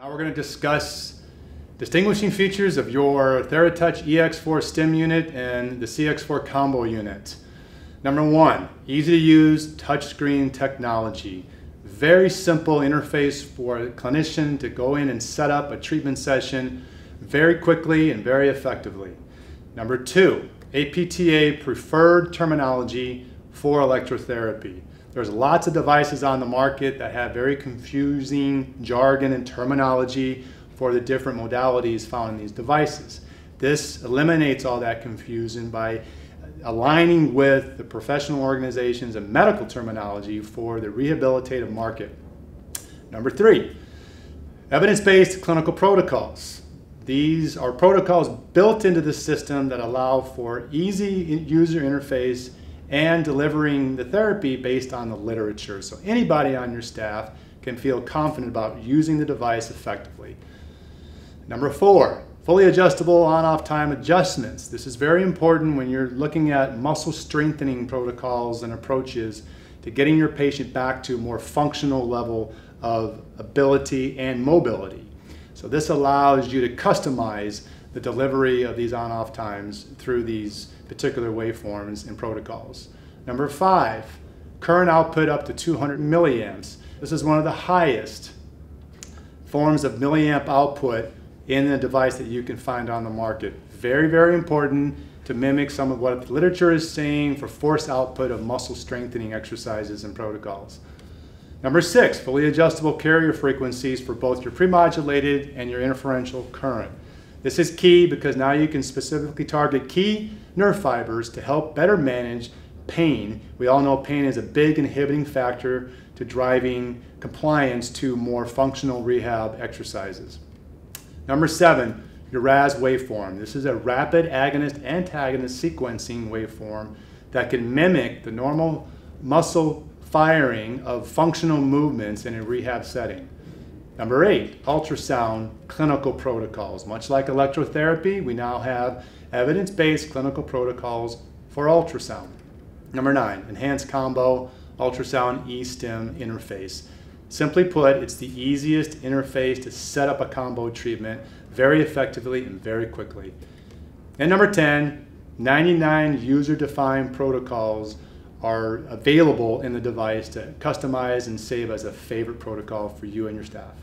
Now we're going to discuss distinguishing features of your TheraTouch EX4 stim unit and the CX4 combo unit. Number one, easy to use touchscreen technology. Very simple interface for a clinician to go in and set up a treatment session very quickly and very effectively. Number two, APTA preferred terminology for electrotherapy. There's lots of devices on the market that have very confusing jargon and terminology for the different modalities found in these devices. This eliminates all that confusion by aligning with the professional organizations and medical terminology for the rehabilitative market. Number three, evidence-based clinical protocols. These are protocols built into the system that allow for easy user interface and delivering the therapy based on the literature. So anybody on your staff can feel confident about using the device effectively. Number four, fully adjustable on-off time adjustments. This is very important when you're looking at muscle strengthening protocols and approaches to getting your patient back to a more functional level of ability and mobility. So this allows you to customize the delivery of these on-off times through these particular waveforms and protocols. Number five, current output up to 200 milliamps. This is one of the highest forms of milliamp output in the device that you can find on the market. Very, very important to mimic some of what the literature is saying for force output of muscle strengthening exercises and protocols. Number six, fully adjustable carrier frequencies for both your premodulated and your interferential current. This is key because now you can specifically target key nerve fibers to help better manage pain. We all know pain is a big inhibiting factor to driving compliance to more functional rehab exercises. Number seven, your RAS waveform. This is a rapid agonist antagonist sequencing waveform that can mimic the normal muscle firing of functional movements in a rehab setting. Number eight, ultrasound clinical protocols. Much like electrotherapy, we now have evidence-based clinical protocols for ultrasound. Number nine, enhanced combo ultrasound e-stim interface. Simply put, it's the easiest interface to set up a combo treatment very effectively and very quickly. And number 10, 99 user-defined protocols are available in the device to customize and save as a favorite protocol for you and your staff.